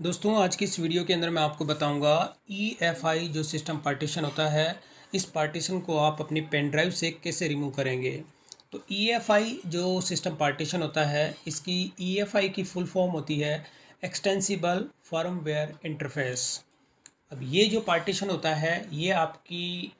दोस्तों, आज की इस वीडियो के अंदर मैं आपको बताऊँगा ई एफ़ आई जो सिस्टम पार्टीशन होता है, इस पार्टीशन को आप अपनी पेन ड्राइव से कैसे रिमूव करेंगे? तो ई एफ़ आई जो सिस्टम पार्टीशन होता है, इसकी ई एफ़ आई की फुल फॉर्म होती है एक्सटेंसिबल फर्मवेयर इंटरफेस अब ये जो पार्टीशन होता है, ये आपकी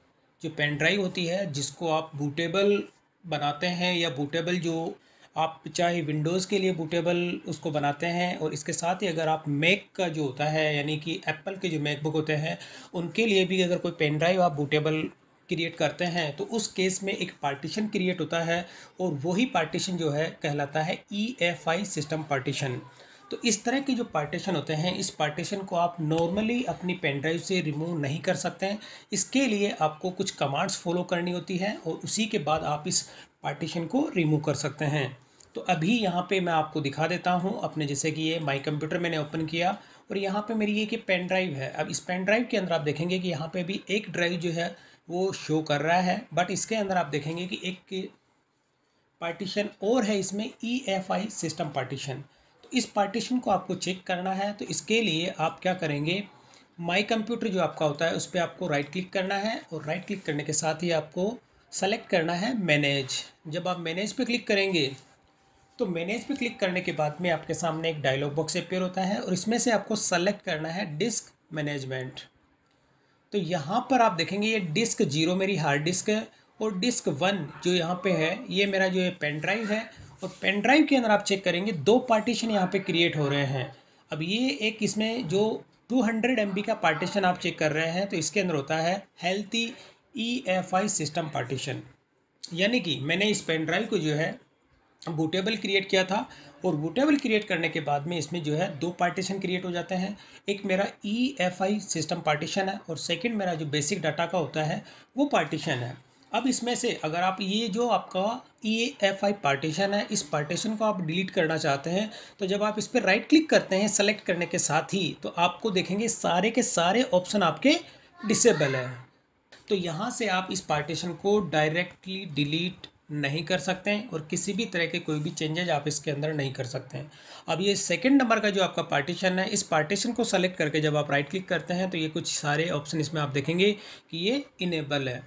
जो पेन ड्राइव होती है, जिसको आप बूटेबल बनाते हैं या बूटेबल जो आप चाहे विंडोज़ के लिए बूटेबल उसको बनाते हैं और इसके साथ ही अगर आप मैक का जो होता है, यानी कि एप्पल के जो मैकबुक होते हैं, उनके लिए भी अगर कोई पेन ड्राइव आप बूटेबल क्रिएट करते हैं तो उस केस में एक पार्टीशन क्रिएट होता है और वही पार्टीशन जो है कहलाता है E F I system partition तो इस तरह के जो पार्टीशन होते हैं, इस पार्टीशन को आप नॉर्मली अपनी पेन ड्राइव से रिमूव नहीं कर सकते हैं। इसके लिए आपको कुछ कमांड्स फॉलो करनी होती है और उसी के बाद आप इस पार्टीशन को रिमूव कर सकते हैं। तो अभी यहाँ पे मैं आपको दिखा देता हूँ अपने जैसे कि ये माई कंप्यूटर मैंने ओपन किया और यहाँ पे मेरी ये कि पेन ड्राइव है। अब इस पेन ड्राइव के अंदर आप देखेंगे कि यहाँ पे भी एक ड्राइव जो है वो शो कर रहा है बट इसके अंदर आप देखेंगे कि एक पार्टीशन और है इसमें E F I system partition तो इस पार्टीशन को आपको चेक करना है। तो इसके लिए आप क्या करेंगे? माई कंप्यूटर जो आपका होता है उस पर आपको राइट क्लिक करना है और राइट क्लिक करने के साथ ही आपको सेलेक्ट करना है मैनेज जब आप मैनेज पे क्लिक करेंगे तो मैनेज पे क्लिक करने के बाद में आपके सामने एक डायलॉग बॉक्स अपेयर होता है और इसमें से आपको सेलेक्ट करना है डिस्क मैनेजमेंट तो यहाँ पर आप देखेंगे ये डिस्क ज़ीरो मेरी हार्ड डिस्क है और डिस्क वन जो यहाँ पे है, ये मेरा जो है पेन ड्राइव है और पेन ड्राइव के अंदर आप चेक करेंगे दो पार्टीशन यहाँ पे क्रिएट हो रहे हैं। अब ये एक इसमें जो 200 हंड्रेड का पार्टीशन आप चेक कर रहे हैं तो इसके अंदर होता है healthy E F I system partition यानी कि मैंने इस पेन ड्राइव को जो है बूटेबल क्रिएट किया था और बूटेबल क्रिएट करने के बाद में इसमें जो है दो पार्टीशन क्रिएट हो जाते हैं। एक मेरा E F I system partition है और सेकंड मेरा जो बेसिक डाटा का होता है, वो पार्टीशन है। अब इसमें से अगर आप ये जो आपका ई एफ़ आई पार्टीशन है, इस पार्टीशन को आप डिलीट करना चाहते हैं तो जब आप इस पर राइट क्लिक करते हैं सेलेक्ट करने के साथ ही तो आपको देखेंगे सारे के सारे ऑप्शन आपके डिसेबल हैं। तो यहाँ से आप इस पार्टीशन को डायरेक्टली डिलीट नहीं कर सकते हैं और किसी भी तरह के कोई भी चेंजेज आप इसके अंदर नहीं कर सकते हैं। अब ये सेकंड नंबर का जो आपका पार्टीशन है, इस पार्टीशन को सेलेक्ट करके जब आप राइट क्लिक करते हैं तो ये कुछ सारे ऑप्शन इसमें आप देखेंगे कि ये इनेबल है।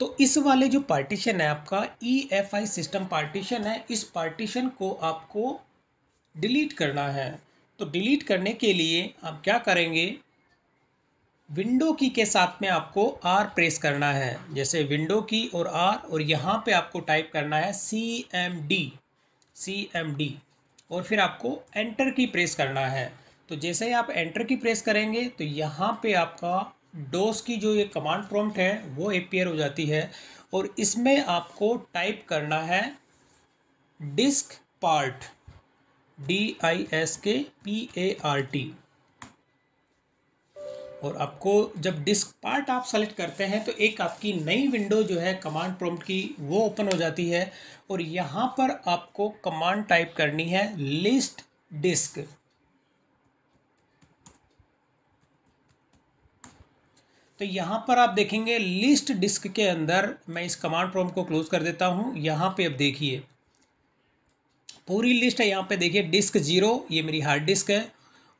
तो इस वाले जो पार्टीशन है आपका E F I system partition है, इस पार्टीशन को आपको डिलीट करना है। तो डिलीट करने के लिए आप क्या करेंगे? विंडो की के साथ में आपको आर प्रेस करना है। जैसे विंडो की और आर और यहाँ पे आपको टाइप करना है C M D C M D और फिर आपको एंटर की प्रेस करना है। तो जैसे ही आप एंटर की प्रेस करेंगे तो यहाँ पे आपका डोस की जो ये कमांड प्रॉम्प्ट है, वो अपेयर हो जाती है। और इसमें आपको टाइप करना है disk part. D I S K P A R T और आपको जब डिस्क पार्ट आप सेलेक्ट करते हैं तो एक आपकी नई विंडो जो है कमांड प्रॉम्प्ट की, वो ओपन हो जाती है। और यहाँ पर आपको कमांड टाइप करनी है लिस्ट डिस्क तो यहाँ पर आप देखेंगे लिस्ट डिस्क के अंदर मैं इस कमांड प्रॉम्प्ट को क्लोज कर देता हूँ। यहाँ पे अब देखिए, पूरी लिस्ट है, यहाँ पे देखिए डिस्क ज़ीरो ये मेरी हार्ड डिस्क है।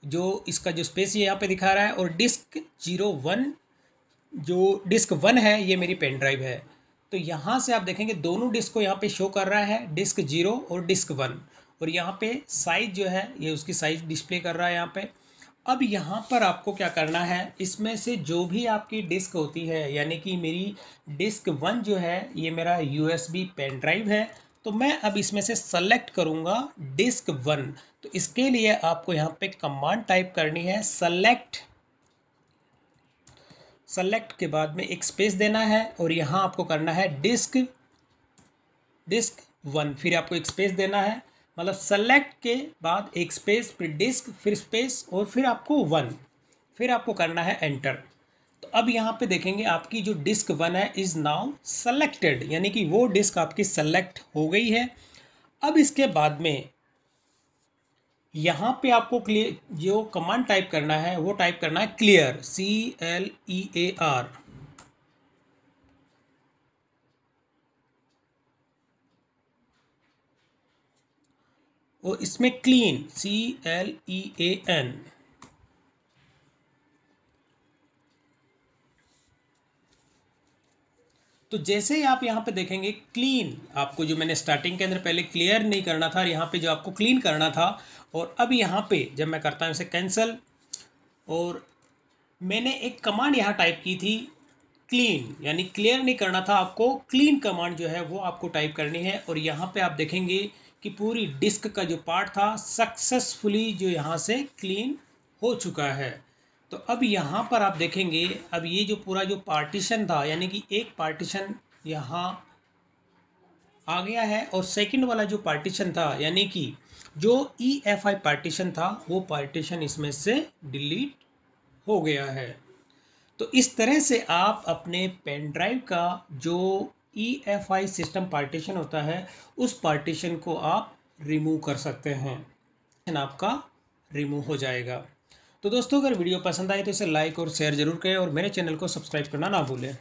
जो इसका जो स्पेस ये यहाँ पे दिखा रहा है और डिस्क ज़ीरो वन जो डिस्क वन है, ये मेरी पेन ड्राइव है। तो यहाँ से आप देखेंगे दोनों डिस्क को यहाँ पे शो कर रहा है डिस्क ज़ीरो और डिस्क वन और यहाँ पे साइज़ जो है, ये उसकी साइज़ डिस्प्ले कर रहा है यहाँ पे। अब यहाँ पर आपको क्या करना है, इसमें से जो भी आपकी डिस्क होती है, यानी कि मेरी डिस्क वन जो है, ये मेरा यूएसबी पेन ड्राइव है। तो मैं अब इसमें से सेलेक्ट करूँगा डिस्क वन तो इसके लिए आपको यहाँ पे कमांड टाइप करनी है सेलेक्ट सेलेक्ट के बाद में एक स्पेस देना है और यहाँ आपको करना है डिस्क डिस्क वन फिर आपको एक स्पेस देना है। मतलब सेलेक्ट के बाद एक स्पेस फिर डिस्क फिर स्पेस और फिर आपको वन फिर आपको करना है एंटर तो अब यहाँ पे देखेंगे आपकी जो डिस्क वन है इज़ नाउ सेलेक्टेड यानी कि वो डिस्क आपकी सेलेक्ट हो गई है। अब इसके बाद में यहाँ पे आपको क्लियर जो कमांड टाइप करना है, वो टाइप करना है clear C L E A R और इसमें clean C L E A N तो जैसे ही आप यहाँ पे देखेंगे क्लीन आपको जो मैंने स्टार्टिंग के अंदर पहले क्लियर नहीं करना था और यहाँ पे जो आपको क्लीन करना था, और अब यहाँ पे जब मैं करता हूँ इसे कैंसिल और मैंने एक कमांड यहाँ टाइप की थी क्लीन यानी क्लियर नहीं करना था आपको क्लीन कमांड जो है वो आपको टाइप करनी है, और यहाँ पे आप देखेंगे कि पूरी डिस्क का जो पार्ट था सक्सेसफुली जो यहाँ से क्लीन हो चुका है। तो अब यहाँ पर आप देखेंगे, अब ये जो पूरा जो पार्टीशन था, यानी कि एक पार्टीशन यहाँ आ गया है और सेकंड वाला जो पार्टीशन था, यानी कि जो ई एफ़ आई पार्टीशन था, वो पार्टीशन इसमें से डिलीट हो गया है। तो इस तरह से आप अपने पेन ड्राइव का जो E F I system partition होता है, उस पार्टीशन को आप रिमूव कर सकते हैं। आपका रिमूव हो जाएगा। तो दोस्तों, अगर वीडियो पसंद आए तो इसे लाइक और शेयर ज़रूर करें और मेरे चैनल को सब्सक्राइब करना ना भूलें।